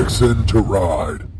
Vixen to ride.